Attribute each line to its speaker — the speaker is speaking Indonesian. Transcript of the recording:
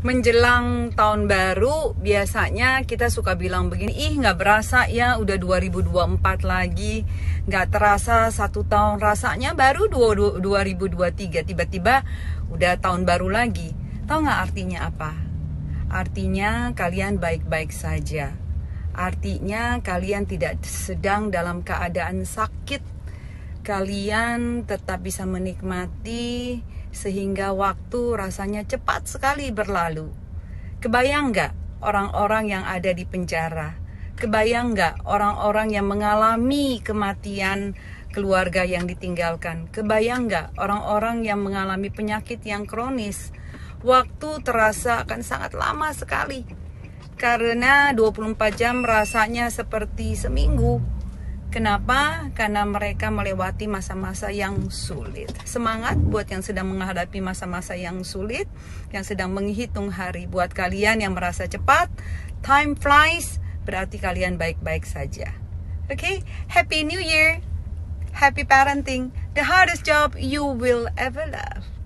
Speaker 1: menjelang tahun baru biasanya kita suka bilang begini ih nggak berasa ya udah 2024 lagi. Nggak terasa satu tahun rasanya baru 2023 tiba-tiba udah tahun baru lagi. Tahu nggak artinya apa? Artinya kalian baik-baik saja. Artinya kalian tidak sedang dalam keadaan sakit. Kalian tetap bisa menikmati sehingga waktu rasanya cepat sekali berlalu. Kebayang nggak orang-orang yang ada di penjara? Kebayang nggak orang-orang yang mengalami kematian keluarga yang ditinggalkan? Kebayang nggak orang-orang yang mengalami penyakit yang kronis? Waktu terasa akan sangat lama sekali karena 24 jam rasanya seperti seminggu Kenapa? Karena mereka melewati masa-masa yang sulit. Semangat buat yang sedang menghadapi masa-masa yang sulit, yang sedang menghitung hari. Buat kalian yang merasa cepat, time flies, berarti kalian baik-baik saja. Oke, okay? Happy New Year. Happy parenting. The hardest job you will ever love.